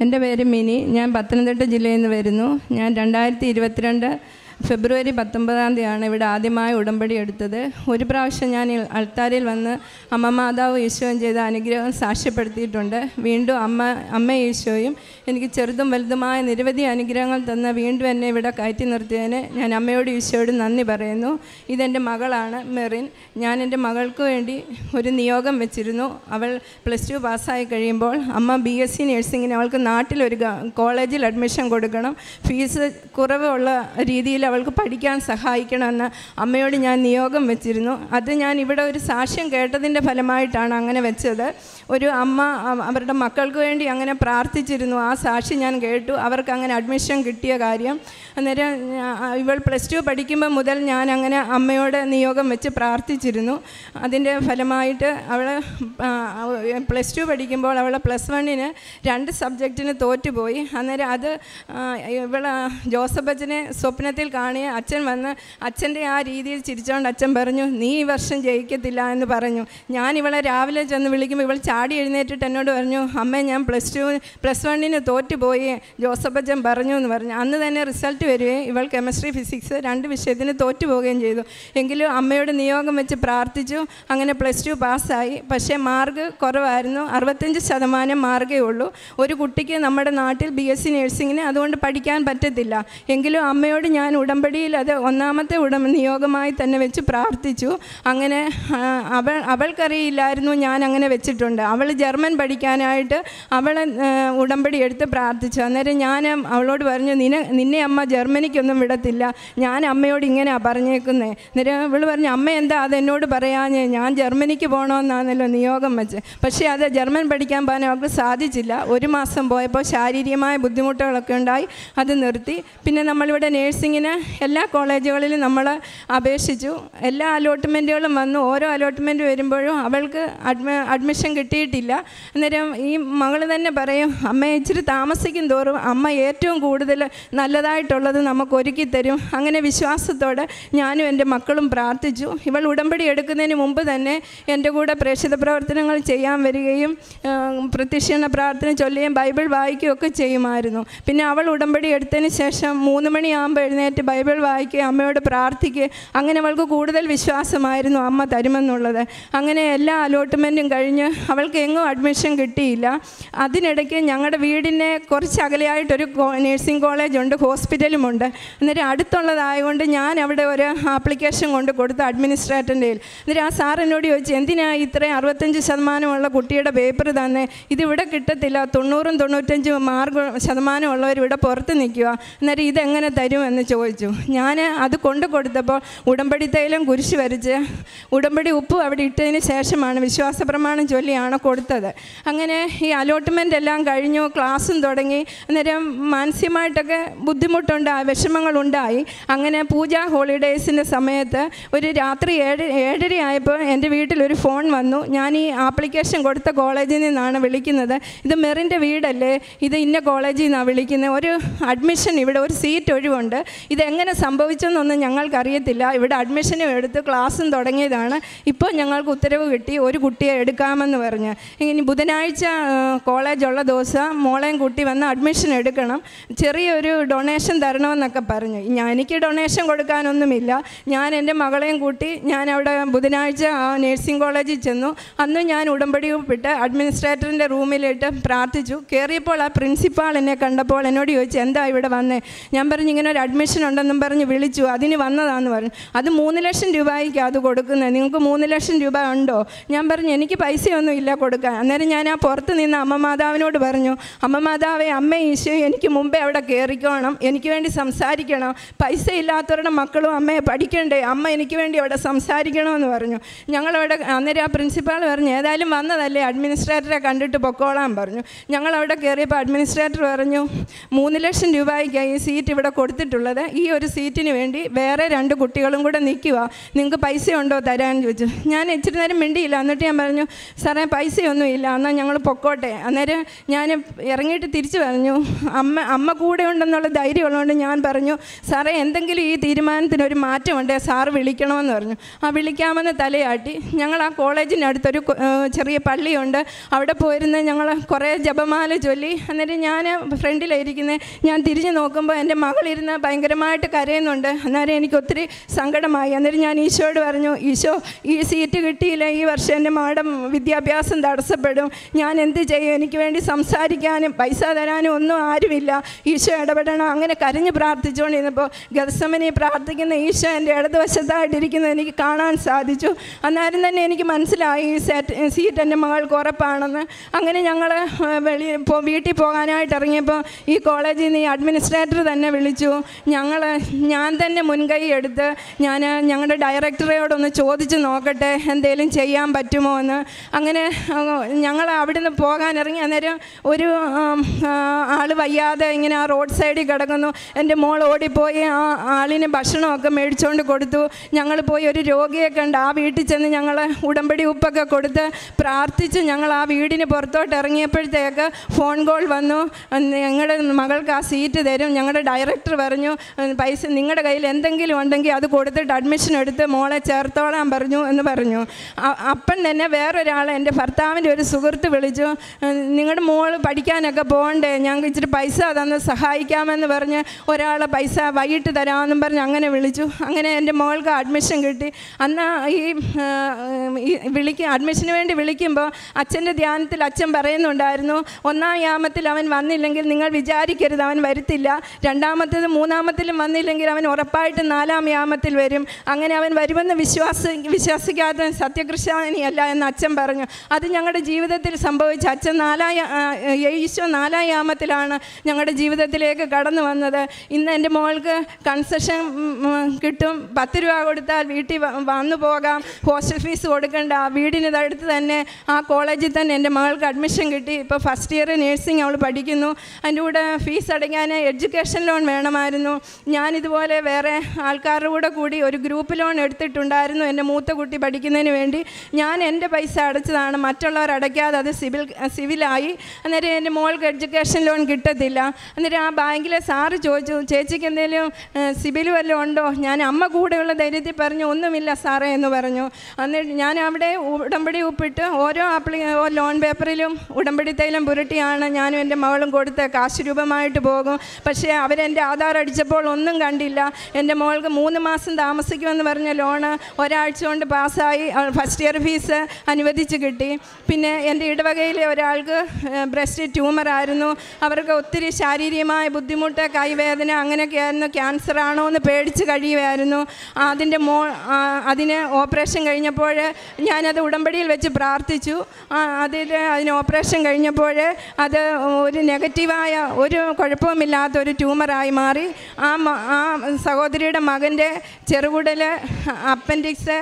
എന്റെ പേര് മിനി. ഞാൻ പത്തനംതിട്ട ജില്ലയിൽ നിന്ന് വരുന്നു. ഞാൻ രണ്ടായിരത്തി ഇരുപത്തിരണ്ട് ഫെബ്രുവരി പത്തൊമ്പതാം തീയതിയാണ് ഇവിടെ ആദ്യമായി ഉടമ്പടി എടുത്തത്. ഒരു പ്രാവശ്യം ഞാൻ അൾത്താരിൽ വന്ന് അമ്മ മാതാവ് ഈശോയും ചെയ്ത അനുഗ്രഹം സാക്ഷ്യപ്പെടുത്തിയിട്ടുണ്ട്. വീണ്ടും അമ്മ അമ്മ ഈശോയും എനിക്ക് ചെറുതും വലുതുമായ നിരവധി അനുഗ്രഹങ്ങൾ തന്ന വീണ്ടും എന്നെ ഇവിടെ കയറ്റി നിർത്തിയതിന് ഞാൻ അമ്മയോട് ഈശോയോട് നന്ദി പറയുന്നു. ഇതെന്റെ മകളാണ് മെറിൻ. ഞാൻ എന്റെ മകൾക്ക് വേണ്ടി ഒരു നിയോഗം വെച്ചിരുന്നു. അവൾ പ്ലസ് ടു പാസ്സായി കഴിയുമ്പോൾ അമ്മ ബി എസ് സി നഴ്സിങ്ങിന് അവൾക്ക് നാട്ടിലൊരു കോളേജിൽ അഡ്മിഷൻ കൊടുക്കണം. ഫീസ് കുറവുള്ള രീതിയിൽ അവൾക്ക് പഠിക്കാൻ സഹായിക്കണമെന്ന് അമ്മയോട് ഞാൻ നിയോഗം വെച്ചിരുന്നു. അത് ഞാൻ ഇവിടെ ഒരു സാക്ഷ്യം കേട്ടതിന്റെ ഫലമായിട്ടാണ് അങ്ങനെ വെച്ചത്. ഒരു അമ്മ അവരുടെ മക്കൾക്ക് വേണ്ടി അങ്ങനെ പ്രാർത്ഥിച്ചിരുന്നു. ആ സാക്ഷി ഞാൻ കേട്ടു. അവർക്ക് അങ്ങനെ അഡ്മിഷൻ കിട്ടിയ കാര്യം. അന്നേരം ഇവൾ പ്ലസ് ടു പഠിക്കുമ്പോൾ മുതൽ ഞാൻ അങ്ങനെ അമ്മയോട് നിയോഗം വെച്ച് പ്രാർത്ഥിച്ചിരുന്നു. അതിന്റെ ഫലമായിട്ട് അവൾ പ്ലസ് ടു പഠിക്കുമ്പോൾ അവൾ പ്ലസ് വണ്ണിന് രണ്ട് സബ്ജക്റ്റിന് തോറ്റുപോയി. അന്നേരം അത് ഇവൾ ജോസഫ് അച്ഛനെ സ്വപ്നത്തിൽ കാണുക അച്ഛൻ വന്ന് അച്ഛന്റെ ആ രീതിയിൽ ചിരിച്ചുകൊണ്ട് അച്ഛൻ പറഞ്ഞു നീ ഈ വർഷം ജയിക്കത്തില്ല എന്ന് പറഞ്ഞു. ഞാൻ ഇവളെ രാവിലെ ചെന്ന് വിളിക്കുമ്പോൾ ഇവൾ ചാടി എഴുന്നേറ്റിട്ട് എന്നോട് പറഞ്ഞു അമ്മ ഞാൻ പ്ലസ് ടു പ്ലസ് വണ്ണിന് തോറ്റുപോയി ജോസഫ് അച്ഛൻ പറഞ്ഞു എന്ന് പറഞ്ഞു. അന്ന് തന്നെ റിസൾട്ട് വരികയും ഇവൾ കെമിസ്ട്രി ഫിസിക്സ് രണ്ട് വിഷയത്തിന് തോറ്റുപോവുകയും ചെയ്തു. എങ്കിലും അമ്മയോട് നിയോഗം വെച്ച് പ്രാർത്ഥിച്ചു. അങ്ങനെ പ്ലസ് ടു പാസ്സായി. പക്ഷേ മാർക്ക് കുറവായിരുന്നു. അറുപത്തഞ്ച് ശതമാനം മാർക്കേ ഉള്ളൂ. ഒരു കുട്ടിക്ക് നമ്മുടെ നാട്ടിൽ ബി എസ് സി നഴ്സിങ്ങിന് അതുകൊണ്ട് പഠിക്കാൻ പറ്റത്തില്ല. എങ്കിലും അമ്മയോട് ഞാൻ ഉടമ്പടിയിൽ അത് ഒന്നാമത്തെ ഉടമ നിയോഗമായി തന്നെ വെച്ച് പ്രാർത്ഥിച്ചു. അങ്ങനെ അവൾ അവൾക്കറിയില്ലായിരുന്നു ഞാൻ അങ്ങനെ വെച്ചിട്ടുണ്ട്. അവൾ ജർമ്മൻ പഠിക്കാനായിട്ട് അവൾ ഉടമ്പടി എടുത്ത് പ്രാർത്ഥിച്ചു. അന്നേരം ഞാൻ അവളോട് പറഞ്ഞു നിന്നെ നിന്നെ അമ്മ ജർമ്മനിക്കൊന്നും വിടത്തില്ല. ഞാൻ അമ്മയോട് ഇങ്ങനെയാണ് പറഞ്ഞേക്കുന്നത് അന്നേരം അവൾ പറഞ്ഞു അമ്മ എന്താ അതെന്നോട് പറയാഞ്ഞേ? ഞാൻ ജർമ്മനിക്ക് പോകണമെന്നാണല്ലോ നിയോഗം വെച്ച്. പക്ഷേ അത് ജർമ്മൻ പഠിക്കാൻ പോകാൻ അവൾക്ക് സാധിച്ചില്ല. ഒരു മാസം പോയപ്പോൾ ശാരീരികമായ ബുദ്ധിമുട്ടുകളൊക്കെ ഉണ്ടായി. അത് നിർത്തി. പിന്നെ നമ്മളിവിടെ നേഴ്സിങ്ങിന് എല്ലാ കോളേജുകളിലും നമ്മൾ അപേക്ഷിച്ചു. എല്ലാ അലോട്ട്മെന്റുകളും വന്നു. ഓരോ അലോട്ട്മെന്റ് വരുമ്പോഴും അവൾക്ക് അഡ്മി അഡ്മിഷൻ കിട്ടിയിട്ടില്ല. അന്നേരം ഈ മകൾ തന്നെ പറയും അമ്മ ഇച്ചിരി താമസിക്കും തോറും അമ്മ ഏറ്റവും കൂടുതൽ നല്ലതായിട്ടുള്ളത് നമുക്ക് ഒരുക്കി തരും. അങ്ങനെ വിശ്വാസത്തോടെ ഞാനും എന്റെ മക്കളും പ്രാർത്ഥിച്ചു. ഇവൾ ഉടമ്പടി എടുക്കുന്നതിന് മുമ്പ് തന്നെ എന്റെ കൂടെ പ്രേക്ഷിത പ്രവർത്തനങ്ങൾ ചെയ്യാൻ വരികയും പ്രത്യക്ഷണ പ്രാർത്ഥന ചൊല്ലുകയും ബൈബിൾ വായിക്കുകയൊക്കെ ചെയ്യുമായിരുന്നു. പിന്നെ അവൾ ഉടമ്പടി എടുത്തതിന് ശേഷം മൂന്ന് മണിയാകുമ്പോൾ എഴുന്നേറ്റ് ബൈബിൾ വായിക്കുക അമ്മയോട് പ്രാർത്ഥിക്കുക അങ്ങനെ അവൾക്ക് കൂടുതൽ വിശ്വാസമായിരുന്നു അമ്മ തരുമെന്നുള്ളത്. അങ്ങനെ എല്ലാ അലോട്ട്മെന്റും കഴിഞ്ഞ് അവൾക്ക് എങ്ങും അഡ്മിഷൻ കിട്ടിയില്ല. അതിനിടയ്ക്ക് ഞങ്ങളുടെ വീടിനെ കുറച്ച് അകലെയായിട്ടൊരു നേഴ്സിംഗ് കോളേജുണ്ട് ഹോസ്പിറ്റലുമുണ്ട് എന്നിട്ട് അടുത്തുള്ളതായതുകൊണ്ട് ഞാൻ അവിടെ ഒരു ആപ്ലിക്കേഷൻ കൊണ്ട് കൊടുത്തു അഡ്മിനിസ്ട്രേറ്ററിന്റെ അന്നേരം ആ സാറിനോട് ചോദിച്ചു എന്തിനാ ഇത്രയും അറുപത്തഞ്ച് ശതമാനമുള്ള കുട്ടിയുടെ പേപ്പർ തന്നെ? ഇതിവിടെ കിട്ടത്തില്ല തൊണ്ണൂറും തൊണ്ണൂറ്റഞ്ചും മാർക്ക് ശതമാനമുള്ളവർ ഇവിടെ പുറത്ത് നിൽക്കുക. എന്നിട്ട് ഇതെങ്ങനെ തരുമെന്ന് ചോദിച്ചു. ഞാൻ അത് കൊണ്ടു കൊടുത്തപ്പോൾ ഉടമ്പടി തൈലം കുരിശ് വരച്ച് ഉടമ്പടി ഉപ്പ് അവിടെ ഇട്ടതിന് ശേഷമാണ് വിശ്വാസ പ്രമാണം ചൊല്ലിയാണ് കൊടുത്തത്. അങ്ങനെ ഈ അലോട്ട്മെന്റ് എല്ലാം കഴിഞ്ഞു ക്ലാസ്സും തുടങ്ങി. അന്നേരം മാനസികമായിട്ടൊക്കെ ബുദ്ധിമുട്ടുണ്ടായി വിഷമങ്ങളുണ്ടായി. അങ്ങനെ പൂജ ഹോളിഡേയ്സിന്റെ സമയത്ത് ഒരു രാത്രി ഏഴ് ഏഴര ആയപ്പോൾ എന്റെ വീട്ടിലൊരു ഫോൺ വന്നു. ഞാൻ ഈ ആപ്ലിക്കേഷൻ കൊടുത്ത കോളേജിൽ നിന്നാണ് വിളിക്കുന്നത്. ഇത് മെറിന്റെ വീടല്ലേ? ഇത് ഇന്ന കോളേജിൽ നിന്നാണ് വിളിക്കുന്നത്? ഒരു അഡ്മിഷൻ ഇവിടെ ഒരു സീറ്റ് ഒഴിവുണ്ട്. ഇതെങ്ങനെ സംഭവിച്ചെന്നൊന്നും ഞങ്ങൾക്കറിയത്തില്ല. ഇവിടെ അഡ്മിഷനും എടുത്ത് ക്ലാസ്സും തുടങ്ങിയതാണ്. ഇപ്പോൾ ഞങ്ങൾക്ക് ഉത്തരവ് കിട്ടി. ഒരു കുട്ടിയെ എടുക്കാമെന്ന് പറഞ്ഞ്. ഇനി ബുധനാഴ്ച കോളേജുള്ള ദിവസം മോളെയും കുട്ടി വന്ന് അഡ്മിഷൻ എടുക്കണം. ചെറിയൊരു ഡൊണേഷൻ തരണമെന്നൊക്കെ പറഞ്ഞു. ഞാൻ എനിക്ക് ഡൊണേഷൻ കൊടുക്കാനൊന്നുമില്ല. ഞാൻ എന്റെ മകളെയും കൂട്ടി ഞാൻ അവിടെ ബുധനാഴ്ച നേഴ്സിംഗ് കോളേജിൽ ചെന്നു. അന്ന് ഞാൻ ഉടമ്പടി ഒപ്പിട്ട് അഡ്മിനിസ്ട്രേറ്ററിന്റെ റൂമിലിട്ട് പ്രാർത്ഥിച്ചു. കയറിയപ്പോൾ ആ പ്രിൻസിപ്പാൾ എന്നെ കണ്ടപ്പോൾ എന്നോട് ചോദിച്ചു എന്താ ഇവിടെ വന്നേ? ഞാൻ പറഞ്ഞു ഇങ്ങനെ ഒരു അഡ്മിഷൻ ഉണ്ടെന്നും പറഞ്ഞ് വിളിച്ചു. അതിന് വന്നതാന്ന് പറഞ്ഞു. അത് മൂന്ന് ലക്ഷം രൂപയ്ക്ക് അത് കൊടുക്കുന്നത്. നിങ്ങൾക്ക് മൂന്ന് ലക്ഷം രൂപ ഉണ്ടോ? ഞാൻ പറഞ്ഞു എനിക്ക് പൈസയൊന്നും ഇല്ല കൊടുക്കാൻ. അന്നേരം ഞാൻ ആ പുറത്ത് നിന്ന് അമ്മ മാതാവിനോട് പറഞ്ഞു അമ്മ മാതാവേ അമ്മ ഈശോ എനിക്ക് മുമ്പേ അവിടെ കയറിക്കോണം എനിക്ക് വേണ്ടി സംസാരിക്കണം. പൈസ ഇല്ലാത്തവരുടെ മക്കളും അമ്മയെ പഠിക്കണ്ടേ? അമ്മ എനിക്ക് വേണ്ടി അവിടെ സംസാരിക്കണമെന്ന് പറഞ്ഞു. ഞങ്ങളവിടെ അന്നേരം ആ പ്രിൻസിപ്പാൾ പറഞ്ഞു ഏതായാലും വന്നതല്ലേ? അഡ്മിനിസ്ട്രേറ്ററെ കണ്ടിട്ട് പൊക്കോളാൻ പറഞ്ഞു. ഞങ്ങളവിടെ കയറിയപ്പോൾ അഡ്മിനിസ്ട്രേറ്റർ പറഞ്ഞു മൂന്ന് ലക്ഷം രൂപയ്ക്കായി ഈ സീറ്റ് ഇവിടെ കൊടുത്തിട്ടുള്ളത്. ഒരു സീറ്റിന് വേണ്ടി വേറെ രണ്ട് കുട്ടികളും കൂടെ നിൽക്കുക. നിങ്ങൾക്ക് പൈസ ഉണ്ടോ തരാൻ ചോദിച്ചു. ഞാൻ ഇച്ചിരി നേരം മിണ്ടിയില്ല. എന്നിട്ട് ഞാൻ പറഞ്ഞു സാറേ പൈസയൊന്നും ഇല്ല എന്നാൽ ഞങ്ങൾ പൊക്കോട്ടെ. അന്നേരം ഞാൻ ഇറങ്ങിയിട്ട് തിരിച്ചു പറഞ്ഞു. അമ്മ അമ്മ കൂടെ ഉണ്ടെന്നുള്ള ധൈര്യമുള്ളതുകൊണ്ട് ഞാൻ പറഞ്ഞു സാറേ എന്തെങ്കിലും ഈ തീരുമാനത്തിനൊരു മാറ്റമുണ്ട് സാറ് വിളിക്കണമെന്ന് പറഞ്ഞു. ആ വിളിക്കാമെന്ന് തലയാട്ടി. ഞങ്ങൾ ആ കോളേജിനടുത്തൊരു ചെറിയ പള്ളിയുണ്ട്. അവിടെ പോയിരുന്ന ഞങ്ങൾ കുറേ ജപമാല ചൊല്ലി. അന്നേരം ഞാൻ ഫ്രണ്ടിലായിരിക്കുന്നത് ഞാൻ തിരിഞ്ഞു നോക്കുമ്പോൾ എന്റെ മകളിരുന്ന് ഭയങ്കരമായിട്ട് കരയുന്നുണ്ട്. അന്നേരം എനിക്ക് ഒത്തിരി സങ്കടമായി. അന്നേരം ഞാൻ ഈശോയോട് പറഞ്ഞു ഈശോ ഈ സീറ്റ് കിട്ടിയില്ല. ഈ വർഷം എന്റെ മാഡം വിദ്യാഭ്യാസം തടസ്സപ്പെടും. ഞാൻ എന്ത് ചെയ്യും? എനിക്ക് വേണ്ടി സംസാരിക്കാനും പൈസ തരാനും ഒന്നും ആരുമില്ല. ഈശോ ഇടപെടണം. അങ്ങനെ കരഞ്ഞ് പ്രാർത്ഥിച്ചുകൊണ്ടിരുന്നപ്പോൾ ഗതസമനെ പ്രാർത്ഥിക്കുന്ന ഈശോ എന്റെ ഇടതുവശത്തായിട്ടിരിക്കുന്നത് എനിക്ക് കാണാൻ സാധിച്ചു. അന്നേരം തന്നെ എനിക്ക് മനസ്സിലായി ഈ സെറ്റ് സീറ്റ് എന്റെ മകൾക്ക് ഉറപ്പാണെന്ന്. അങ്ങനെ ഞങ്ങൾ വെളി വീട്ടിൽ പോകാനായിട്ട് ഇറങ്ങിയപ്പോൾ ഈ കോളേജിൽ നിന്ന് ഈ അഡ്മിനിസ്ട്രേറ്റർ തന്നെ വിളിച്ചു. ഞങ്ങൾ ഞാൻ തന്നെ മുൻകൈ എടുത്ത് ഞാൻ ഞങ്ങളുടെ ഡയറക്ടറെയോടൊന്ന് ചോദിച്ച് നോക്കട്ടെ എന്തെങ്കിലും ചെയ്യാൻ പറ്റുമോ എന്ന്. അങ്ങനെ ഞങ്ങൾ അവിടുന്ന് പോകാൻ ഇറങ്ങി അന്നേരം ഒരു ആൾ വയ്യാതെ ഇങ്ങനെ ആ റോഡ് സൈഡിൽ കിടക്കുന്നു. എന്റെ മോൾ ഓടിപ്പോയി ആ ആളിന് ഭക്ഷണമൊക്കെ മേടിച്ചുകൊണ്ട് കൊടുത്തു. ഞങ്ങൾ പോയി ഒരു രോഗിയെ കണ്ട് ആ വീട്ടിൽ ചെന്ന് ഞങ്ങൾ ഉടമ്പടി ഉപ്പൊക്കെ കൊടുത്ത് പ്രാർത്ഥിച്ച് ഞങ്ങൾ ആ വീടിന് പുറത്തോട്ട് ഇറങ്ങിയപ്പോഴത്തേക്ക് ഫോൺ കോൾ വന്നു. ഞങ്ങളുടെ മകൾക്ക് ആ സീറ്റ് തരും. ഞങ്ങളുടെ ഡയറക്ടർ പറഞ്ഞു "ഉം, പൈസ നിങ്ങളുടെ കയ്യിൽ എന്തെങ്കിലും ഉണ്ടെങ്കിൽ അത് കൊടുത്തിട്ട് അഡ്മിഷൻ എടുത്ത് മോളെ ചേർത്തോളാൻ പറഞ്ഞു എന്ന് പറഞ്ഞു. അപ്പൻ അപ്പം തന്നെ വേറൊരാൾ എന്റെ ഭർത്താവിന്റെ ഒരു സുഹൃത്ത് വിളിച്ചു. നിങ്ങളുടെ മോൾ പഠിക്കാനൊക്കെ പോകണ്ടേ? ഞങ്ങൾക്ക് ഇച്ചിരി പൈസ തന്ന് സഹായിക്കാമെന്ന് പറഞ്ഞ് ഒരാളെ പൈസ വൈകിട്ട് തരാമെന്നും പറഞ്ഞ് അങ്ങനെ വിളിച്ചു. അങ്ങനെ എന്റെ മോൾക്ക് അഡ്മിഷൻ കിട്ടി. അന്ന് ഈ വിളിക്കും അഡ്മിഷന് വേണ്ടി വിളിക്കുമ്പോൾ അച്ഛന്റെ ധ്യാനത്തിൽ അച്ഛൻ പറയുന്നുണ്ടായിരുന്നു ഒന്നാം യാമത്തിൽ അവൻ വന്നില്ലെങ്കിൽ നിങ്ങൾ വിചാരിക്കരുത് അവൻ വരുത്തില്ല. രണ്ടാമത്തേത് മൂന്നാമത്തിലും വന്നില്ലെങ്കിൽ അവൻ ഉറപ്പായിട്ട് നാലാം യാമത്തിൽ വരും. അങ്ങനെ അവൻ വരുമെന്ന് വിശ്വാസ വിശ്വസിക്കാത്തവൻ സത്യകൃഷ്ണനിയല്ല എന്ന് അച്ഛൻ പറഞ്ഞു. അത് ഞങ്ങളുടെ ജീവിതത്തിൽ സംഭവിച്ച അച്ഛൻ നാലാം യേശു നാലാം യാമത്തിലാണ് ഞങ്ങളുടെ ജീവിതത്തിലേക്ക് കടന്നു വന്നത്. ഇന്ന് എന്റെ മോൾക്ക് കൺസെഷൻ കിട്ടും. പത്ത് രൂപ കൊടുത്താൽ വീട്ടിൽ വന്നു പോകാം. ഹോസ്റ്റൽ ഫീസ് കൊടുക്കണ്ട. വീടിന് അടുത്ത് തന്നെ ആ കോളേജിൽ തന്നെ എന്റെ മകൾക്ക് അഡ്മിഷൻ കിട്ടി. ഇപ്പോൾ ഫസ്റ്റ് ഇയർ നേഴ്സിംഗ് അവൾ പഠിക്കുന്നു. അതിന്റെ കൂടെ ഫീസ് അടയ്ക്കാൻ എഡ്യൂക്കേഷൻ ലോൺ വേണമായിരുന്നു. ഞാനിതുപോലെ വേറെ ആൾക്കാരുടെ കൂടെ കൂടി ഒരു ഗ്രൂപ്പ് ലോൺ എടുത്തിട്ടുണ്ടായിരുന്നു എന്റെ മൂത്ത കുട്ടി പഠിക്കുന്നതിന് വേണ്ടി. ഞാൻ എന്റെ പൈസ അടച്ചതാണ്. മറ്റുള്ളവർ അടയ്ക്കാതെ അത് സിവിൽ സിവിലായി. അന്നേരം എന്റെ മോൾക്ക് എഡ്യൂക്കേഷൻ ലോൺ കിട്ടത്തില്ല. അന്നേരം ആ ബാങ്കിലെ സാറ് ചോദിച്ചു ചേച്ചിക്ക് എന്തെങ്കിലും സിബിൽ വല്ലതും ഉണ്ടോ? ഞാൻ അമ്മ കൂടെയുള്ള ധൈര്യത്തിൽ പറഞ്ഞു ഒന്നുമില്ല സാറേ എന്ന് പറഞ്ഞു. എന്നിട്ട് ഞാൻ അവിടെ ഉടമ്പടി ഒപ്പിട്ട് ഓരോ ആപ്ലി ലോൺ പേപ്പറിലും ഉടമ്പടി തൈലം പുരട്ടിയാണ് ഞാനും എന്റെ മകളും കൊടുത്ത് കാശ് രൂപമായിട്ട് പോകും. പക്ഷേ അവരെന്റെ ആധാർ അടിച്ചപ്പോൾ കണ്ടില്ല. എന്റെ മോൾക്ക് മൂന്ന് മാസം താമസിക്കുമെന്ന് പറഞ്ഞ ലോണ് ഒരാഴ്ച കൊണ്ട് പാസ്സായി. ഫസ്റ്റ് ഇയർ ഫീസ് അനുവദിച്ച് കിട്ടി. പിന്നെ എന്റെ ഇടവകയിലെ ഒരാൾക്ക് ബ്രസ്റ്റ് ട്യൂമർ ആയിരുന്നു. അവർക്ക് ഒത്തിരി ശാരീരികമായ ബുദ്ധിമുട്ട് കൈവേദന അങ്ങനെയൊക്കെ ആയിരുന്നു ക്യാൻസർ ആണോ എന്ന് പേടിച്ച് കഴിയുമായിരുന്നു അതിന്റെ മോ അതിന് ഓപ്പറേഷൻ കഴിഞ്ഞപ്പോൾ ഞാനത് ഉടമ്പടിയിൽ വെച്ച് പ്രാർത്ഥിച്ചു. അതിൽ അതിന് ഓപ്പറേഷൻ കഴിഞ്ഞപ്പോൾ അത് ഒരു നെഗറ്റീവായ ഒരു കുഴപ്പവുമില്ലാത്ത ഒരു ട്യൂമറായി മാറി. ആ ആ സഹോദരിയുടെ മകന്റെ ചെറുകുടൽ അപ്പൻഡിക്സ്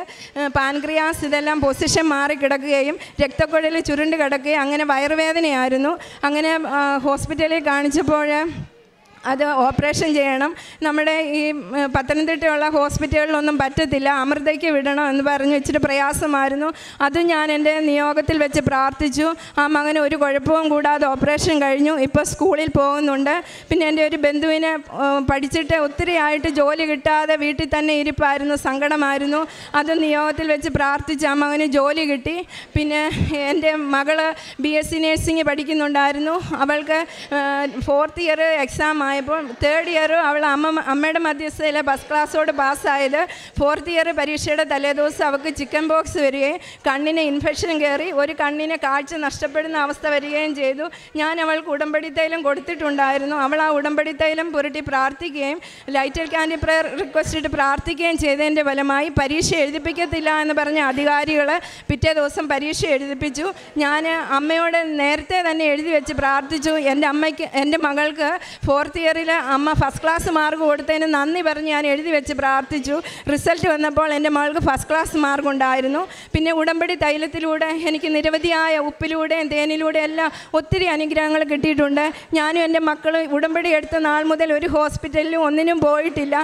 പാൻക്രിയാസ് ഇതെല്ലാം പൊസിഷൻ മാറി കിടക്കുകയും രക്തക്കുഴൽ ചുരുണ്ട് കിടക്കുകയും അങ്ങനെ വയറുവേദനയായിരുന്നു. അങ്ങനെ ഹോസ്പിറ്റലിൽ കാണിച്ചപ്പോൾ അത് ഓപ്പറേഷൻ ചെയ്യണം. നമ്മുടെ ഈ പത്തനംതിട്ടയുള്ള ഹോസ്പിറ്റലുകളിലൊന്നും പറ്റത്തില്ല. അമൃതയ്ക്ക് വിടണം എന്ന് പറഞ്ഞ് ഇച്ചിരി പ്രയാസമായിരുന്നു. അത് ഞാൻ എന്റെ നിയോഗത്തിൽ വെച്ച് പ്രാർത്ഥിച്ചു. ആ മകന് ഒരു കുഴപ്പവും കൂടാതെ ഓപ്പറേഷൻ കഴിഞ്ഞു. ഇപ്പോൾ സ്കൂളിൽ പോകുന്നുണ്ട്. പിന്നെ എന്റെ ഒരു ബന്ധുവിനെ പഠിച്ചിട്ട് ഒത്തിരി ആയിട്ട് ജോലി കിട്ടാതെ വീട്ടിൽ തന്നെ ഇരിപ്പായിരുന്നു. സങ്കടമായിരുന്നു. അത് നിയോഗത്തിൽ വെച്ച് പ്രാർത്ഥിച്ച് ആ മകന് ജോലി കിട്ടി. പിന്നെ എന്റെ മകൾ ബി എസ് സി നേഴ്സിംഗ് പഠിക്കുന്നുണ്ടായിരുന്നു. അവൾക്ക് ഫോർത്ത് ഇയർ എക്സാം ആയപ്പോൾ തേർഡ് ഇയർ അവൾ അമ്മ അമ്മയുടെ മധ്യസ്ഥയിലെ ബസ് ക്ലാസ്സോട് പാസ്സായത് ഫോർത്ത് ഇയർ പരീക്ഷയുടെ തലേദിവസം അവൾക്ക് ചിക്കൻ ബോക്സ് വരികയും കണ്ണിന് ഇൻഫെക്ഷൻ കയറി ഒരു കണ്ണിന് കാഴ്ച നഷ്ടപ്പെടുന്ന അവസ്ഥ വരികയും ചെയ്തു. ഞാൻ അവൾക്ക് ഉടമ്പടി തൈലം കൊടുത്തിട്ടുണ്ടായിരുന്നു. അവൾ ആ ഉടമ്പടി തൈലം പുരട്ടി പ്രാർത്ഥിക്കുകയും ലൈറ്റൽ ക്യാൻഡി പ്രയർ റിക്വസ്റ്റ് ഇട്ട് പ്രാർത്ഥിക്കുകയും ചെയ്തതിന്റെ ഫലമായി പരീക്ഷ എഴുതിപ്പിക്കത്തില്ല എന്ന് പറഞ്ഞ അധികാരികൾ പിറ്റേ ദിവസം പരീക്ഷ എഴുതിപ്പിച്ചു. ഞാൻ അമ്മയോട് നേരത്തെ തന്നെ എഴുതി വെച്ച് പ്രാർത്ഥിച്ചു. എന്റെ അമ്മയ്ക്ക് എന്റെ മകൾക്ക് ഫോർത്ത് ലാസ്റ്റ് ഇയറിൽ അമ്മ ഫസ്റ്റ് ക്ലാസ് മാർക്ക് കൊടുത്തതിന് നന്ദി പറഞ്ഞ് ഞാൻ എഴുതി വെച്ച് പ്രാർത്ഥിച്ചു. റിസൾട്ട് വന്നപ്പോൾ എന്റെ മകൾക്ക് ഫസ്റ്റ് ക്ലാസ് മാർക്ക് ഉണ്ടായിരുന്നു. പിന്നെ ഉടമ്പടി തൈലത്തിലൂടെ എനിക്ക് നിരവധിയായ ഉപ്പിലൂടെയും തേനിലൂടെ എല്ലാം ഒത്തിരി അനുഗ്രഹങ്ങൾ കിട്ടിയിട്ടുണ്ട്. ഞാനും എന്റെ മക്കൾ ഉടമ്പടി എടുത്ത നാൾ മുതൽ ഒരു ഹോസ്പിറ്റലിലും ഒന്നിനും പോയിട്ടില്ല.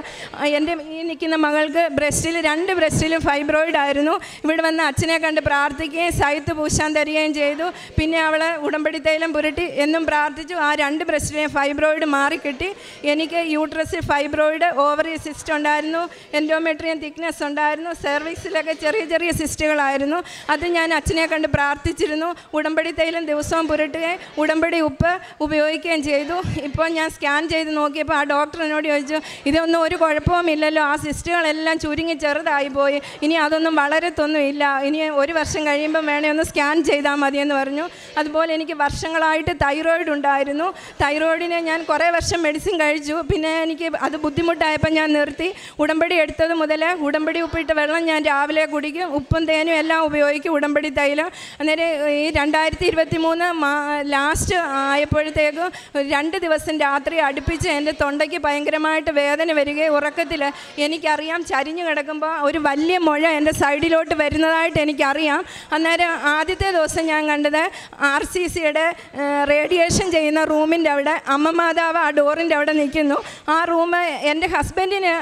എന്റെ ഈ നിൽക്കുന്ന മകൾക്ക് ബ്രസ്റ്റിൽ രണ്ട് ബ്രസ്റ്റിലും ഫൈബ്രോയിഡ് ആയിരുന്നു. ഇവിടെ വന്ന് അച്ഛനെ കണ്ട് പ്രാർത്ഥിക്കുകയും സൈത്ത് പൂശാൻ തരികയും ചെയ്തു. പിന്നെ അവൾ ഉടമ്പടി തൈലം പുരട്ടി എന്നും പ്രാർത്ഥിച്ചു. ആ രണ്ട് ബ്രസ്റ്റിലെയും ഫൈബ്രോയിഡ് മാറിക്കിട്ടി എനിക്ക് യൂട്രസിൽ ഫൈബ്രോയിഡ് ഓവറി സിസ്റ്റ് ഉണ്ടായിരുന്നു. എൻഡോമെട്രിയം തിക്നെസ് ഉണ്ടായിരുന്നു. സെർവിക്സിലൊക്കെ ചെറിയ ചെറിയ സിസ്റ്റുകളായിരുന്നു അത് ഞാൻ അച്ഛനെ കണ്ട് പ്രാർത്ഥിച്ചിരുന്നു. ഉടമ്പടി തൈലം ദിവസവും പുരട്ടുകയും ഉടമ്പടി ഉപ്പ് ഉപയോഗിക്കുകയും ചെയ്തു. ഇപ്പോൾ ഞാൻ സ്കാൻ ചെയ്ത് നോക്കിയപ്പോൾ ആ ഡോക്ടർ എന്നോട് ചോദിച്ചു ഇതൊന്നും ഒരു കുഴപ്പവുമില്ലല്ലോ ആ സിസ്റ്റുകളെല്ലാം ചുരുങ്ങി ചെറുതായി പോയി. ഇനി അതൊന്നും വളരത്തൊന്നുമില്ല. ഇനി ഒരു വർഷം കഴിയുമ്പോൾ വേണേ ഒന്ന് സ്കാൻ ചെയ്താൽ മതിയെന്ന് പറഞ്ഞു. അതുപോലെ എനിക്ക് വർഷങ്ങളായിട്ട് തൈറോയിഡ് ഉണ്ടായിരുന്നു. തൈറോയിഡിനെ ഞാൻ കുറേ വർഷം മെഡിസിൻ കഴിച്ചു. പിന്നെ എനിക്ക് അത് ബുദ്ധിമുട്ടായപ്പോൾ ഞാൻ നിർത്തി. ഉടമ്പടി എടുത്തത് മുതൽ ഉടമ്പടി ഉപ്പിട്ട് വെള്ളം ഞാൻ രാവിലെ കുടിക്കും. ഉപ്പും തേനും എല്ലാം ഉപയോഗിക്കും ഉടമ്പടി തൈലം. അന്നേരം ഈ രണ്ടായിരത്തി ഇരുപത്തി മൂന്ന് ലാസ്റ്റ് ആയപ്പോഴത്തേക്കും രണ്ട് ദിവസം രാത്രി അടുപ്പിച്ച് എന്റെ തൊണ്ടയ്ക്ക് ഭയങ്കരമായിട്ട് വേദന വരികയും ഉറക്കത്തിൽ എനിക്കറിയാം ചരിഞ്ഞു കിടക്കുമ്പോൾ ഒരു വലിയ മുഴ എന്റെ സൈഡിലോട്ട് വരുന്നതായിട്ട് എനിക്കറിയാം. അന്നേരം ആദ്യത്തെ ദിവസം ഞാൻ കണ്ടത് ആർ സി സിയുടെ റേഡിയേഷൻ ചെയ്യുന്ന റൂമിന്റെ അവിടെ അമ്മ മാതാവ് ആ ഡോറിന്റെ അവിടെ നിൽക്കുന്നു. ആ റൂം എന്റെ ഹസ്ബൻഡിന്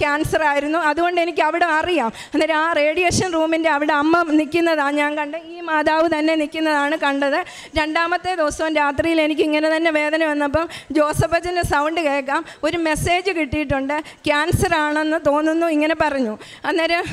ക്യാൻസർ ആയിരുന്നു. അതുകൊണ്ട് എനിക്ക് അവിടെ അറിയാം. അന്നേരം ആ റേഡിയേഷൻ റൂമിന്റെ അവിടെ അമ്മ നിൽക്കുന്നതാണ് ഞാൻ കണ്ടത് ഈ മാതാവ് തന്നെ നിൽക്കുന്നതാണ് കണ്ടത്. രണ്ടാമത്തെ ദിവസം രാത്രിയിൽ എനിക്ക് ഇങ്ങനെ തന്നെ വേദന വന്നപ്പം ജോസഫ് അച്ഛന്റെ സൗണ്ട് കേൾക്കാം. ഒരു മെസ്സേജ് കിട്ടിയിട്ടുണ്ട്. ക്യാൻസർ ആണെന്ന് തോന്നുന്നു ഇങ്ങനെ പറഞ്ഞു. അന്നേരം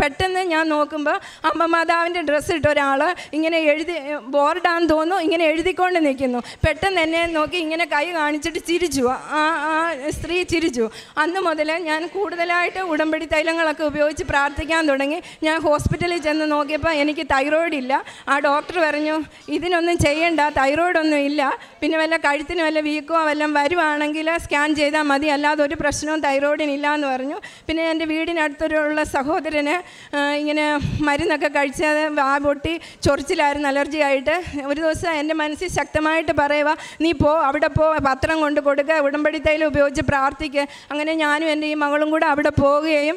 പെട്ടെന്ന് ഞാൻ നോക്കുമ്പോൾ അമ്മ മാതാവിന്റെ ഡ്രസ്സ് ഇട്ട ഒരാൾ ഇങ്ങനെ എഴുതി ബോർഡാന്ന് തോന്നുന്നു ഇങ്ങനെ എഴുതിക്കൊണ്ട് നിൽക്കുന്നു. പെട്ടെന്ന് എന്നെ നോക്കി ഇങ്ങനെ കൈ കാണിച്ചിട്ട് ചിരിച്ചു. ആ ആ സ്ത്രീ ചിരിച്ചു. അന്ന് മുതൽ ഞാൻ കൂടുതലായിട്ട് ഉടമ്പടി തൈലങ്ങളൊക്കെ ഉപയോഗിച്ച് പ്രാർത്ഥിക്കാൻ തുടങ്ങി. ഞാൻ ഹോസ്പിറ്റലിൽ ചെന്ന് നോക്കിയപ്പോൾ എനിക്ക് തൈറോയിഡ് ഇല്ല. ആ ഡോക്ടർ പറഞ്ഞു ഇതിനൊന്നും ചെയ്യണ്ട തൈറോയിഡൊന്നും ഇല്ല. പിന്നെ വല്ല കഴുത്തിന് വല്ല വീക്കോ വല്ലതും വരുവാണെങ്കിൽ സ്കാൻ ചെയ്താൽ മതി. അല്ലാതെ ഒരു പ്രശ്നവും തൈറോയിഡിനില്ല എന്ന് പറഞ്ഞു. പിന്നെ എന്റെ വീടിനടുത്തൊരുള്ള സഹോദരന് ഇങ്ങനെ മരുന്നൊക്കെ കഴിച്ചത് ആ പൊട്ടി ചൊറിച്ചിലായിരുന്നു അലർജി ആയിട്ട് ഒരു ദിവസം എന്റെ മനസ്സിൽ ശക്തമായിട്ട് പറയുക നീ പോ അവിടെ പോ പത്രം കൊണ്ട് കൊടുക്കുക ഉടമ്പടി തൈലം ഉപയോഗിച്ച് പ്രാർത്ഥിക്കുക. അങ്ങനെ ഞാനും എന്റെ ഈ മകളും കൂടെ അവിടെ പോവുകയും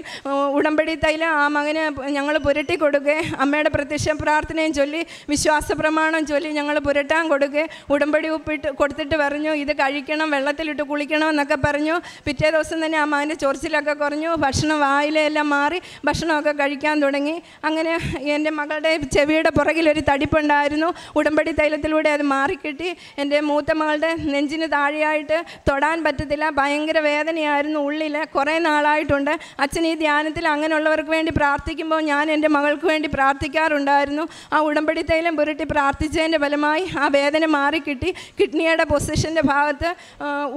ഉടമ്പടി തൈലം ആ മകന് ഞങ്ങൾ പുരട്ടി കൊടുക്കുകയും അമ്മയുടെ പ്രത്യക്ഷ പ്രാർത്ഥനയും ചൊല്ലി വിശ്വാസ പ്രമാണം ചൊല്ലി ഞങ്ങൾ പുരട്ടാൻ കൊടുക്കുകയും ഉടമ്പടി ഉപ്പിട്ട് കൊടുത്തിട്ട് പറഞ്ഞു ഇത് കഴിക്കണം വെള്ളത്തിലിട്ട് കുളിക്കണം എന്നൊക്കെ പറഞ്ഞു. പിറ്റേ ദിവസം തന്നെ ആ മകന്റെ ചൊറിച്ചിലൊക്കെ കുറഞ്ഞു. ഭക്ഷണം വായിലെല്ലാം മാറി ഭക്ഷണമൊക്കെ കഴിക്കാൻ തുടങ്ങി. അങ്ങനെ എന്റെ മകളുടെ ചെവിയുടെ പുറകിലൊരു തടിപ്പുണ്ടായിരുന്നു. ഉടമ്പടി തൈലത്തിലൂടെ അത് മാറിക്കിട്ടി. എന്റെ മൂത്ത മകളുടെ നെഞ്ചിന് താഴെയായിട്ട് തൊടാൻ പറ്റത്തില്ല. ഭയങ്കര വേദനയായിരുന്നു ഉള്ളിൽ കുറേ നാളായിട്ടുണ്ട്. അച്ഛൻ ഈ ധ്യാനത്തിൽ അങ്ങനെയുള്ളവർക്ക് വേണ്ടി പ്രാർത്ഥിക്കുമ്പോൾ ഞാൻ എന്റെ മകൾക്ക് വേണ്ടി പ്രാർത്ഥിക്കാറുണ്ടായിരുന്നു. ആ ഉടമ്പടി തൈലം പുരട്ടി പ്രാർത്ഥിച്ചതിന്റെ ഫലമായി ആ വേദന മാറിക്കിട്ടി. കിഡ്നിയുടെ പൊസിഷന്റെ ഭാഗത്ത്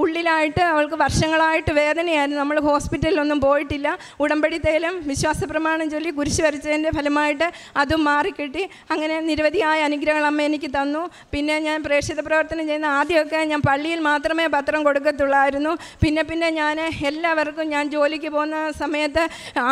ഉള്ളിലായിട്ട് അവൾക്ക് വർഷങ്ങളായിട്ട് വേദനയായിരുന്നു. നമ്മൾ ഹോസ്പിറ്റലിലൊന്നും പോയിട്ടില്ല. ഉടമ്പടി തൈലം വിശ്വാസ പ്രമാണം ചൊല്ലി കുരിശ് വരച്ചതിന്റെ ഫലമായിട്ട് അതും മാറിക്കിട്ടി. അങ്ങനെ നിരവധിയായ അനുഗ്രഹങ്ങൾ അമ്മ എനിക്ക് തന്നു. പിന്നെ ഞാൻ പ്രേക്ഷിത പ്രവർത്തനം ചെയ്യുന്ന ആദ്യമൊക്കെ ഞാൻ പള്ളിയിൽ മാത്രമേ പത്രം കൊടുക്കത്തുള്ളായിരുന്നു. പിന്നെ പിന്നെ ഞാൻ എല്ലാവർക്കും ഞാൻ ജോലിക്ക് പോകുന്ന സമയത്ത്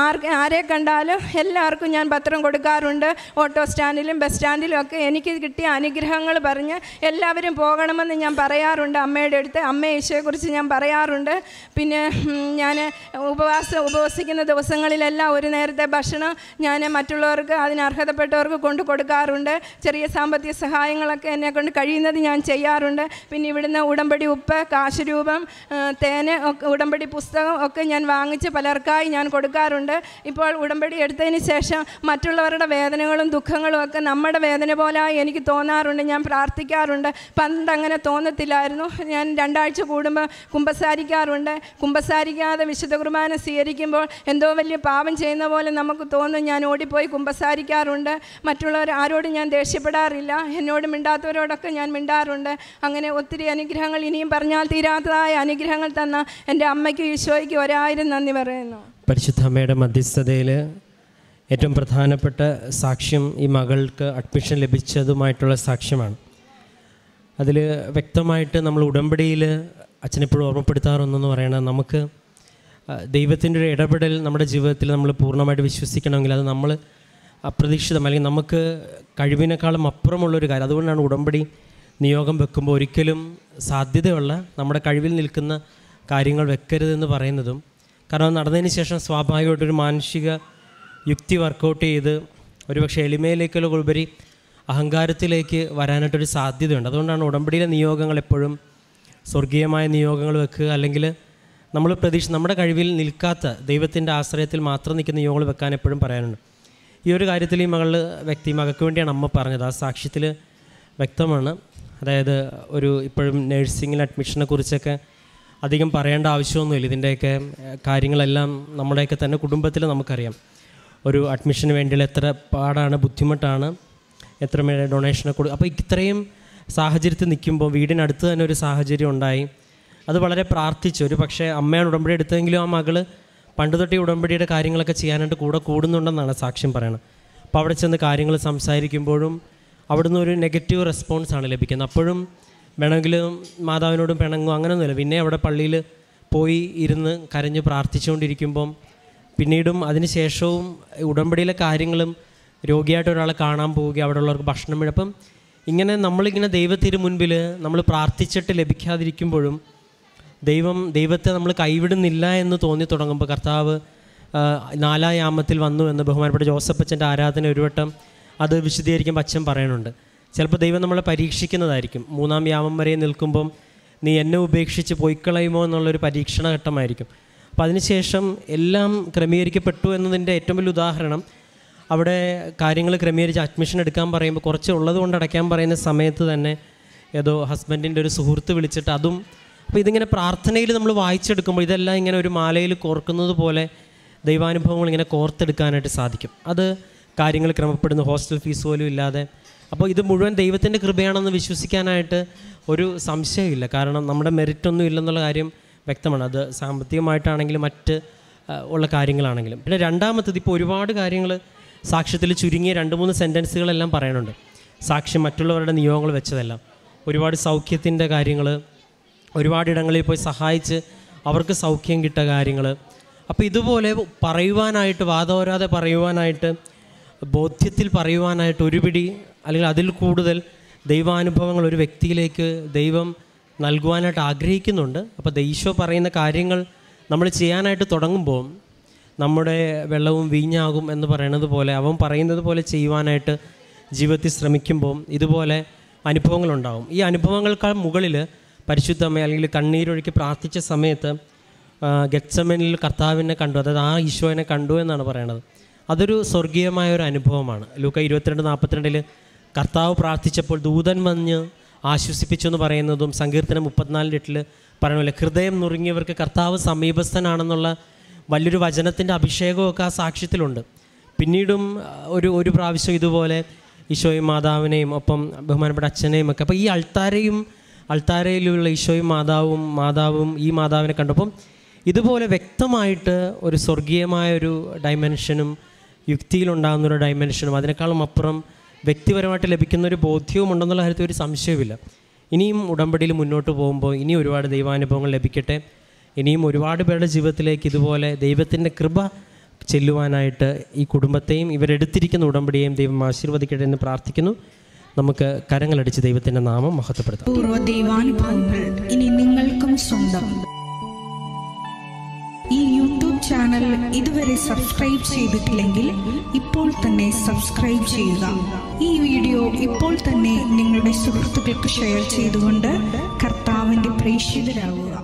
ആർക്ക് ആരെ കണ്ടാലും എല്ലാവർക്കും ഞാൻ പത്രം കൊടുക്കാറുണ്ട്. ഓട്ടോ സ്റ്റാൻഡിലും ബസ് സ്റ്റാൻഡിലും ഒക്കെ എനിക്ക് കിട്ടിയ അനുഗ്രഹങ്ങൾ പറഞ്ഞ് എല്ലാവരും പോകണമെന്ന് ഞാൻ പറയാറുണ്ട് അമ്മയുടെ അടുത്ത്. അമ്മ ഈശോയെക്കുറിച്ച് ഞാൻ പറയാറുണ്ട്. പിന്നെ ഞാൻ ഉപവാസം ഉപവസിക്കുന്ന ദിവസങ്ങളിലെല്ലാം ഒരു നേരത്തെ ഭക്ഷണം ഞാൻ മറ്റുള്ളവർക്ക് അതിന് അർഹതപ്പെട്ടവർക്ക് കൊണ്ടു കൊടുക്കാറുണ്ട്. ചെറിയ സാമ്പത്തിക സഹായങ്ങളൊക്കെ എന്നെ കൊണ്ട് കഴിയുന്നത് ഞാൻ ചെയ്യാറുണ്ട്. പിന്നെ ഇവിടുന്ന് ഉടമ്പടി ഉപ്പ് കാശുരൂപം ആ, തേന് ഉടമ്പടി പുസ്തകം ഒക്കെ ഞാൻ വാങ്ങിച്ച് പലർക്കായി ഞാൻ കൊടുക്കാറുണ്ട്. ഇപ്പോൾ ഉടമ്പടി എടുത്തതിന് ശേഷം മറ്റുള്ളവരുടെ വേദനകളും ദുഃഖങ്ങളും ഒക്കെ നമ്മുടെ വേദന പോലായി എനിക്ക് തോന്നാറുണ്ട്. ഞാൻ പ്രാർത്ഥിക്കാറുണ്ട്. പണ്ട് അങ്ങനെ തോന്നത്തില്ലായിരുന്നു. ഞാൻ രണ്ടാഴ്ച കൂടുമ്പോൾ കുമ്പസാരിക്കാറുണ്ട്. കുമ്പസാരിക്കാതെ വിശുദ്ധ കുർബാന സ്വീകരിക്കുമ്പോൾ എന്തോ വലിയ പാപം ചെയ്യുന്ന പോലെ നമുക്ക് തോന്നും ഞാൻ ഓടിപ്പോയി കുമ്പസാരിക്കാറുണ്ട്. മറ്റുള്ളവർ ആരോടും ഞാൻ ദേഷ്യപ്പെടാറില്ല. എന്നോട് മിണ്ടാത്തവരോടൊക്കെ ഞാൻ മിണ്ടാറുണ്ട്. അങ്ങനെ ഒത്തിരി അനുഗ്രഹങ്ങൾ ഇനിയും പറഞ്ഞാൽ തീരാത്തതായ അനുഗ്രഹങ്ങൾ തന്ന എന്റെ അമ്മയ്ക്കും ഈശോയ്ക്കും ഒരായിരം നന്ദി പറയുന്നു. പരിശുദ്ധ അമ്മയുടെ മധ്യസ്ഥതയിൽ ഏറ്റവും പ്രധാനപ്പെട്ട സാക്ഷ്യം ഈ മകൾക്ക് അഡ്മിഷൻ ലഭിച്ചതുമായിട്ടുള്ള സാക്ഷ്യമാണ്. അതിൽ വ്യക്തമായിട്ട് നമ്മൾ ഉടമ്പടിയിൽ അച്ഛനെപ്പോഴും ഓർമ്മപ്പെടുത്താറൊന്നെന്ന് പറയണത് നമുക്ക് ദൈവത്തിന്റെ ഒരു ഇടപെടൽ നമ്മുടെ ജീവിതത്തിൽ നമ്മൾ പൂർണമായിട്ട് വിശ്വസിക്കണമെങ്കിൽ അത് നമ്മൾ അപ്രതീക്ഷിതം അല്ലെങ്കിൽ നമുക്ക് കഴിവിനേക്കാളും അപ്പുറമുള്ളൊരു കാര്യം. അതുകൊണ്ടാണ് ഉടമ്പടി നിയോഗം വെക്കുമ്പോൾ ഒരിക്കലും സാധ്യതയുള്ള നമ്മുടെ കഴിവിൽ നിൽക്കുന്ന കാര്യങ്ങൾ വെക്കരുതെന്ന് പറയുന്നതും കാരണം നടന്നതിന് ശേഷം സ്വാഭാവികമായിട്ടൊരു മാനസിക യുക്തി വർക്കൗട്ട് ചെയ്ത് ഒരുപക്ഷെ എളിമയിലേക്കുള്ള ഉപരി അഹങ്കാരത്തിലേക്ക് വരാനായിട്ടൊരു സാധ്യതയുണ്ട്. അതുകൊണ്ടാണ് ഉടമ്പടിയിലെ നിയോഗങ്ങൾ എപ്പോഴും സ്വർഗീയമായ നിയോഗങ്ങൾ വെക്കുക അല്ലെങ്കിൽ നമ്മൾ പ്രതീക്ഷ നമ്മുടെ കഴിവിൽ നിൽക്കാത്ത ദൈവത്തിന്റെ ആശ്രയത്തിൽ മാത്രം നിൽക്കുന്ന നിയോഗങ്ങൾ വെക്കാൻ എപ്പോഴും പറയാനുണ്ട് ഈ ഒരു കാര്യത്തിൽ ഈ മകൾ വ്യക്തി മകൾക്ക് വേണ്ടിയാണ് അമ്മ പറഞ്ഞത്. ആ സാക്ഷ്യത്തിൽ വ്യക്തമാണ്. അതായത് ഒരു ഇപ്പോഴും നഴ്സിംഗിൽ അഡ്മിഷനെ കുറിച്ചൊക്കെ അധികം പറയേണ്ട ആവശ്യമൊന്നുമില്ല. ഇതിന്റെയൊക്കെ കാര്യങ്ങളെല്ലാം നമ്മുടെയൊക്കെ തന്നെ കുടുംബത്തിൽ നമുക്കറിയാം. ഒരു അഡ്മിഷന് വേണ്ടിയുള്ള എത്ര പാടാണ് ബുദ്ധിമുട്ടാണ് എത്ര ഡൊണേഷനെ കൊടു അപ്പോൾ ഇത്രയും സാഹചര്യത്തിൽ നിൽക്കുമ്പോൾ വീടിനടുത്ത് തന്നെ ഒരു സാഹചര്യം ഉണ്ടായി. അത് വളരെ പ്രാർത്ഥിച്ചു. ഒരു പക്ഷേ അമ്മയാണ് ഉടമ്പടി എടുത്തതെങ്കിലും ആ മകൾ പണ്ട് തൊട്ടേ ഉടമ്പടിയുടെ കാര്യങ്ങളൊക്കെ ചെയ്യാനായിട്ട് കൂടെ കൂടുന്നുണ്ടെന്നാണ് സാക്ഷ്യം പറയുന്നത് അപ്പോൾ അവിടെ ചെന്ന് കാര്യങ്ങൾ സംസാരിക്കുമ്പോഴും അവിടുന്ന് ഒരു നെഗറ്റീവ് റെസ്പോൺസ് ആണ് ലഭിക്കുന്നത്. അപ്പോഴും വേണമെങ്കിൽ മാതാവിനോടും പിണങ്ങും അങ്ങനെയൊന്നുമില്ല പിന്നെ അവിടെ പള്ളിയിൽ പോയി ഇരുന്ന് കരഞ്ഞ് പ്രാർത്ഥിച്ചുകൊണ്ടിരിക്കുമ്പം പിന്നീടും അതിന് ശേഷവും ഉടമ്പടിയിലെ കാര്യങ്ങളും രോഗിയായിട്ട് ഒരാളെ കാണാൻ പോവുക അവിടെ ഉള്ളവർക്ക് ഭക്ഷണം അപ്പം ഇങ്ങനെ നമ്മളിങ്ങനെ ദൈവത്തിന് മുൻപിൽ നമ്മൾ പ്രാർത്ഥിച്ചിട്ട് ലഭിക്കാതിരിക്കുമ്പോഴും ദൈവം ദൈവത്തെ നമ്മൾ കൈവിടുന്നില്ല എന്ന് തോന്നി തുടങ്ങുമ്പോൾ കർത്താവ് നാലായാമത്തിൽ വന്നു എന്ന് ബഹുമാനപ്പെട്ട ജോസഫ് അച്ഛന്റെ ആരാധന ഒരു വട്ടം അത് വിശദീകരിക്കുമ്പോൾ അച്ഛൻ പറയണുണ്ട്. ചിലപ്പോൾ ദൈവം നമ്മളെ പരീക്ഷിക്കുന്നതായിരിക്കും. മൂന്നാം യാമം വരെ നിൽക്കുമ്പം നീ എന്നെ ഉപേക്ഷിച്ച് പോയിക്കളയുമോ എന്നുള്ളൊരു പരീക്ഷണ ഘട്ടമായിരിക്കും. അപ്പം അതിനുശേഷം എല്ലാം ക്രമീകരിക്കപ്പെട്ടു എന്നതിന്റെ ഏറ്റവും വലിയ ഉദാഹരണം അവിടെ കാര്യങ്ങൾ ക്രമീകരിച്ച് അഡ്മിഷൻ എടുക്കാൻ പറയുമ്പോൾ കുറച്ച് ഉള്ളത് കൊണ്ട് അടയ്ക്കാൻ പറയുന്ന സമയത്ത് തന്നെ ഏതോ ഹസ്ബൻഡിന്റെ ഒരു സുഹൃത്ത് വിളിച്ചിട്ട് അതും അപ്പോൾ ഇതിങ്ങനെ പ്രാർത്ഥനയിൽ നമ്മൾ വായിച്ചെടുക്കുമ്പോൾ ഇതെല്ലാം ഇങ്ങനെ ഒരു മാലയിൽ കോർക്കുന്നത് പോലെ ദൈവാനുഭവങ്ങൾ ഇങ്ങനെ കോർത്തെടുക്കാനായിട്ട് സാധിക്കും. അത് കാര്യങ്ങൾ ക്രമപ്പെടുന്നു ഹോസ്റ്റൽ ഫീസ് പോലും ഇല്ലാതെ. അപ്പോൾ ഇത് മുഴുവൻ ദൈവത്തിന്റെ കൃപയാണെന്ന് വിശ്വസിക്കാനായിട്ട് ഒരു സംശയമില്ല. കാരണം നമ്മുടെ മെറിറ്റ് ഒന്നും ഇല്ലെന്നുള്ള കാര്യം വ്യക്തമാണ്. അത് സാമ്പത്തികമായിട്ടാണെങ്കിലും മറ്റ് ഉള്ള കാര്യങ്ങളാണെങ്കിലും. പിന്നെ രണ്ടാമത്തത് ഇപ്പോൾ ഒരുപാട് കാര്യങ്ങൾ സാക്ഷ്യത്തിൽ ചുരുങ്ങിയ രണ്ട് മൂന്ന് സെന്റൻസുകളെല്ലാം പറയാനുണ്ട്. സാക്ഷ്യം മറ്റുള്ളവരുടെ നിയോഗങ്ങൾ വെച്ചതെല്ലാം. ഒരുപാട് സൗഖ്യത്തിന്റെ കാര്യങ്ങൾ ഒരുപാട് ഇടങ്ങളിൽ പോയി സഹായിച്ച് അവർക്ക് സൗഖ്യം കിട്ട കാര്യങ്ങൾ. അപ്പോൾ ഇതുപോലെ പറയുവാനായിട്ട് വാദോരാതെ പറയുവാനായിട്ട് ബോധ്യത്തിൽ പറയുവാനായിട്ട് ഒരു പിടി അല്ലെങ്കിൽ അതിൽ കൂടുതൽ ദൈവാനുഭവങ്ങൾ ഒരു വ്യക്തിയിലേക്ക് ദൈവം നൽകുവാനായിട്ട് ആഗ്രഹിക്കുന്നുണ്ട്. അപ്പോൾ ഈശോ പറയുന്ന കാര്യങ്ങൾ നമ്മൾ ചെയ്യാനായിട്ട് തുടങ്ങുമ്പോൾ നമ്മുടെ വെള്ളവും വീഞ്ഞാകും എന്ന് പറയുന്നത് പോലെ അവൻ പറയുന്നത് പോലെ ചെയ്യുവാനായിട്ട് ജീവിതത്തിൽ ശ്രമിക്കുമ്പോൾ ഇതുപോലെ അനുഭവങ്ങളുണ്ടാവും ഈ അനുഭവങ്ങൾക്കാൾ മുകളിൽ പരിശുദ്ധമേ അല്ലെങ്കിൽ കണ്ണീരൊഴുക്കി പ്രാർത്ഥിച്ച സമയത്ത് ഗച്ചമ്മനിൽ കർത്താവിനെ കണ്ടു അതായത് ആ ഈശോനെ കണ്ടു എന്നാണ് പറയണത്. അതൊരു സ്വർഗീയമായ ഒരു അനുഭവമാണ്. ലൂക്ക ഇരുപത്തിരണ്ട് നാൽപ്പത്തിരണ്ടിൽ കർത്താവ് പ്രാർത്ഥിച്ചപ്പോൾ ദൂതൻ വന്ന് ആശ്വസിപ്പിച്ചു എന്ന് പറയുന്നതും സങ്കീർത്തനം മുപ്പത്തിനാലിന്റെ എട്ടിൽ പറയണമല്ലേ ഹൃദയം നുറുങ്ങിയവർക്ക് കർത്താവ് സമീപസ്ഥനാണെന്നുള്ള വലിയൊരു വചനത്തിന്റെ അഭിഷേകമൊക്കെ ആ സാക്ഷ്യത്തിലുണ്ട്. പിന്നീടും ഒരു ഒരു പ്രാവശ്യം ഇതുപോലെ ഈശോയും മാതാവിനെയും ഒപ്പം ബഹുമാനപ്പെട്ട അച്ഛനെയും ഒക്കെ. അപ്പോൾ ഈ അൾത്താരയും അൾത്താരയിലുള്ള ഈശോയും മാതാവും മാതാവും ഈ മാതാവിനെ കണ്ടപ്പം ഇതുപോലെ വ്യക്തമായിട്ട് ഒരു സ്വർഗീയമായ ഒരു ഡയമെൻഷനും യുക്തിയിലുണ്ടാകുന്ന ഒരു ഡയമെൻഷനും അതിനേക്കാളും അപ്പുറം വ്യക്തിപരമായിട്ട് ലഭിക്കുന്ന ഒരു ബോധ്യവും ഉണ്ടെന്നുള്ള കാര്യത്തിൽ ഒരു സംശയവുമില്ല. ഇനിയും ഉടമ്പടിയിൽ മുന്നോട്ട് പോകുമ്പോൾ ഇനി ഒരുപാട് ദൈവാനുഭവങ്ങൾ ലഭിക്കട്ടെ. ഇനിയും ഒരുപാട് പേരുടെ ജീവിതത്തിലേക്ക് ഇതുപോലെ ദൈവത്തിന്റെ കൃപ ചെല്ലുവാനായിട്ട് ഈ കുടുംബത്തെയും ഇവരെടുത്തിരിക്കുന്ന ഉടമ്പടിയെയും ദൈവം ആശീർവദിക്കട്ടെ എന്ന് പ്രാർത്ഥിക്കുന്നു. നമുക്ക് കരങ്ങളടിച്ച് ദൈവത്തിന്റെ നാമം മഹത്വപ്പെടുത്താം. പൂർവ ദൈവാനുഭവങ്ങൾ ഇനി നിങ്ങൾക്കും സ്വന്തം. ഈ യൂട്യൂബ് ചാനൽ ഇതുവരെ സബ്സ്ക്രൈബ് ചെയ്തിട്ടില്ലെങ്കിൽ ഇപ്പോൾ തന്നെ സബ്സ്ക്രൈബ് ചെയ്യുക. ഈ വീഡിയോ ഇപ്പോൾ തന്നെ നിങ്ങളുടെ സുഹൃത്തുക്കൾക്ക് ഷെയർ ചെയ്തുകൊണ്ട് കർത്താവിന്റെ പ്രേക്ഷിതരാകുക